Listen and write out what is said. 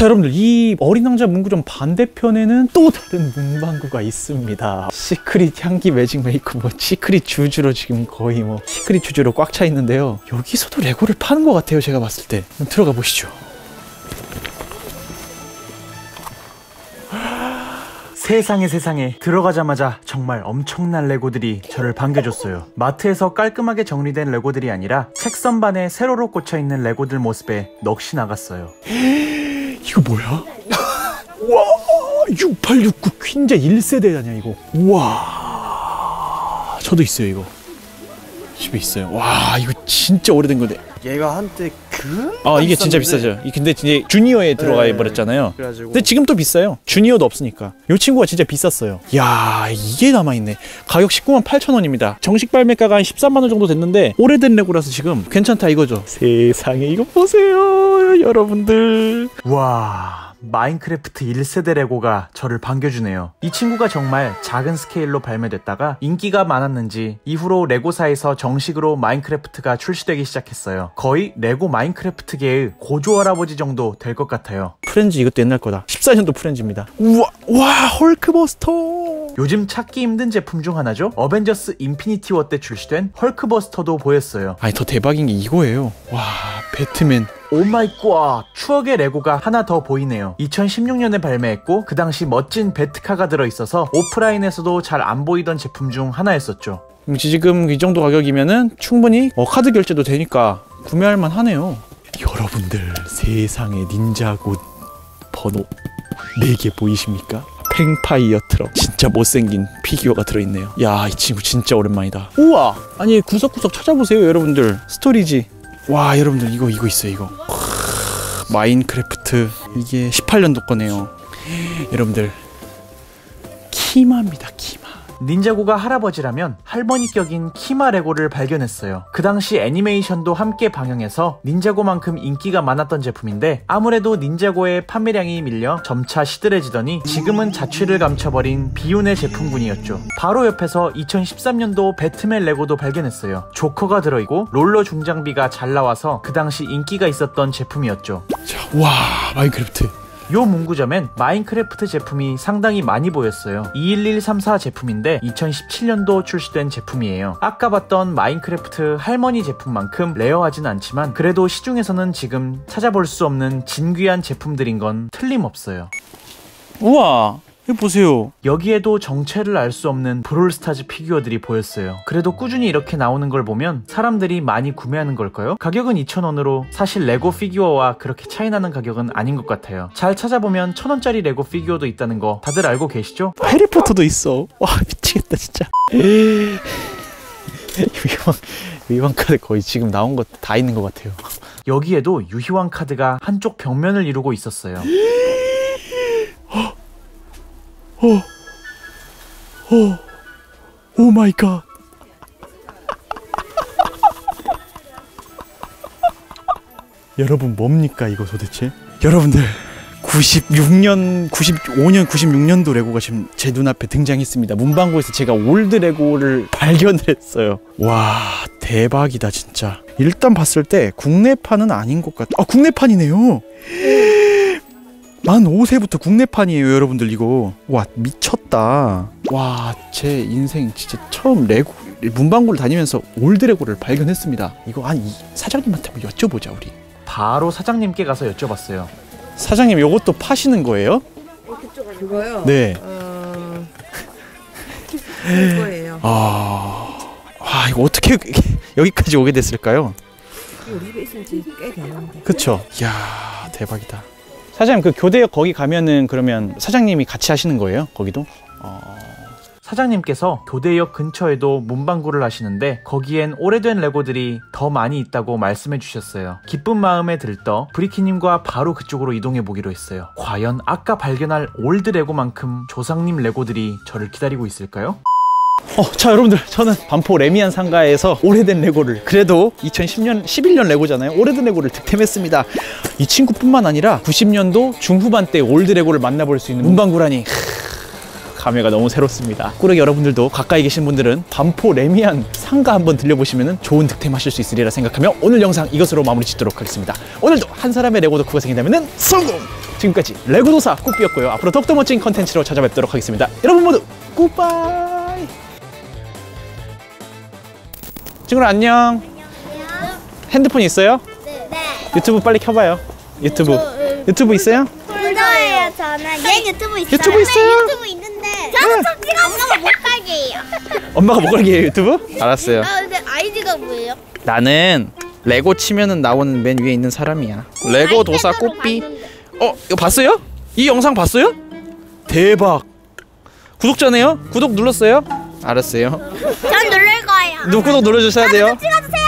자 여러분들 이 어린 왕자 문구점 반대편에는 또 다른 문방구가 있습니다. 시크릿 향기 매직 메이크 뭐 시크릿 쥬쥬로 지금 거의 뭐 시크릿 쥬쥬로 꽉 차 있는데요. 여기서도 레고를 파는 것 같아요 제가 봤을 때. 들어가 보시죠. 세상에 세상에. 들어가자마자 정말 엄청난 레고들이 저를 반겨줬어요. 마트에서 깔끔하게 정리된 레고들이 아니라 책 선반에 세로로 꽂혀있는 레고들 모습에 넋이 나갔어요. 이거 뭐야? 와 6869 퀸젯 1세대 아니야 이거? 우와. 저도 있어요 이거. 집에 있어요. 와 이거 진짜 오래된 건데. 얘가 한때 그 아 이게 진짜 비싸죠. 이- 근데 이제 주니어에 들어가 네. 버렸잖아요. 그래가지고. 근데 지금 또 비싸요. 주니어도 없으니까. 이 친구가 진짜 비쌌어요. 야 이게 남아 있네. 가격 19만 8천 원입니다. 정식 발매가가 한 13만 원 정도 됐는데 오래된 레고라서 지금 괜찮다 이거죠. 세상에 이거 보세요 여러분들. 와 마인크래프트 1세대 레고가 저를 반겨주네요. 이 친구가 정말 작은 스케일로 발매됐다가 인기가 많았는지 이후로 레고사에서 정식으로 마인크래프트가 출시되기 시작했어요. 거의 레고 마인크래프트계의 고조 할아버지 정도 될 것 같아요. 프렌즈 이것도 옛날 거다. 14년도 프렌즈입니다. 우와, 와, 헐크버스터. 요즘 찾기 힘든 제품 중 하나죠. 어벤져스 인피니티 워 때 출시된 헐크버스터도 보였어요. 아니 더 대박인 게 이거예요. 와, 배트맨. oh my god 추억의 레고가 하나 더 보이네요. 2016년에 발매했고 그 당시 멋진 배트카가 들어있어서 오프라인에서도 잘 안 보이던 제품 중 하나였었죠. 지금 이 정도 가격이면은 충분히 어, 카드 결제도 되니까 구매할 만 하네요. 여러분들 세상에 닌자고 번호 4개 보이십니까? 팽파이어 트럭. 진짜 못생긴 피규어가 들어있네요. 야 이 친구 진짜 오랜만이다. 우와! 아니 구석구석 찾아보세요 여러분들. 스토리지 와 여러분들 이거 이거 있어요 이거. 마인크래프트. 이게 18년도 거네요. 여러분들 키마입니다 키마 닌자고가 할아버지라면 할머니 격인 키마 레고를 발견했어요. 그 당시 애니메이션도 함께 방영해서 닌자고만큼 인기가 많았던 제품인데 아무래도 닌자고의 판매량이 밀려 점차 시들해지더니 지금은 자취를 감춰버린 비운의 제품군이었죠. 바로 옆에서 2013년도 배트맨 레고도 발견했어요. 조커가 들어있고 롤러 중장비가 잘 나와서 그 당시 인기가 있었던 제품이었죠. 자, 와 마인크래프트 요 문구점엔 마인크래프트 제품이 상당히 많이 보였어요. 21134 제품인데 2017년도 출시된 제품이에요. 아까 봤던 마인크래프트 할머니 제품만큼 rare하진 않지만 그래도 시중에서는 지금 찾아볼 수 없는 진귀한 제품들인 건 틀림없어요. 우와 보세요. 여기에도 정체를 알 수 없는 브롤스타즈 피규어들이 보였어요. 그래도 꾸준히 이렇게 나오는 걸 보면 사람들이 많이 구매하는 걸까요? 가격은 2,000원으로 사실 레고 피규어와 그렇게 차이나는 가격은 아닌 것 같아요. 잘 찾아보면 1,000원짜리 레고 피규어도 있다는 거 다들 알고 계시죠? 해리포터도 있어. 와 미치겠다 진짜. 유희왕 유희왕 카드 거의 지금 나온 거 다 있는 것 같아요. 여기에도 유희왕 카드가 한쪽 벽면을 이루고 있었어요. Oh my god. 여러분 뭡니까 이거 도대체? 여러분들 96년, 95년, 96년도 레고가 지금 제 눈앞에 등장했습니다. 문방구에서 제가 old 레고를 발견을 했어요. 와 대박이다 진짜. 일단 봤을 때 국내판은 아닌 것 같아. 아 국내판이네요. 만 5세부터 국내판이에요 여러분들 이거 와 미쳤다 와 제 인생 진짜 처음 레고 문방구를 다니면서 old 레고를 발견했습니다 이거 한 이, 사장님한테 한번 여쭤보자 우리 바로 사장님께 가서 여쭤봤어요 사장님 이것도 파시는 거예요? 그거요? 네 어... 그거예요. 아... 와 이거 어떻게 여기까지 오게 됐을까요? 우리 집에 있은 지 꽤 되는데. 그쵸 이야 대박이다 사장님 그 교대역 거기 가면은 그러면 사장님이 같이 하시는 거예요 거기도? 사장님께서 교대역 근처에도 문방구를 하시는데 거기엔 오래된 레고들이 더 많이 있다고 말씀해 주셨어요. 기쁜 마음에 들떠 브리키님과 바로 그쪽으로 이동해 보기로 했어요. 과연 아까 발견한 old 레고만큼 조상님 레고들이 저를 기다리고 있을까요? 어, 자 여러분들 저는 반포 래미안 상가에서 오래된 레고를 그래도 2010년 11년 레고잖아요 오래된 레고를 득템했습니다 이 친구뿐만 아니라 90년도 중후반 때 old 레고를 만나볼 수 있는 문방구라니 감회가 너무 새롭습니다 꾸러기 여러분들도 가까이 계신 분들은 반포 래미안 상가 한번 들려보시면 좋은 득템하실 수 있으리라 생각하며 오늘 영상 이것으로 마무리 짓도록 하겠습니다 오늘도 한 사람의 레고 덕후가 생긴다면 성공! 지금까지 레고도사 꾸삐였고요. 앞으로 더욱더 멋진 컨텐츠로 찾아뵙도록 하겠습니다. 여러분 모두 굿바이 친구들 안녕. 핸드폰 있어요? 네. 유튜브 빨리 켜봐요. 유튜브. 유튜브 있어요? 폴더예요 저는. 얘 유튜브 있어요. 유튜브 있어요? 유튜브 있는데. 저는 좀 엄마가 못 깔게 해요. 엄마가 못 깔게 해요 유튜브? 알았어요. 아 근데 아이디가 뭐예요? 나는 레고 치면은 나오는 맨 위에 있는 사람이야. 레고 도사 꽃비. 어 이거 봤어요? 이 영상 봤어요? 대박. 구독자네요? 구독 눌렀어요? 알았어요. 전 거예요. 누 구독 눌러주셔야 돼요. 찍어주세요.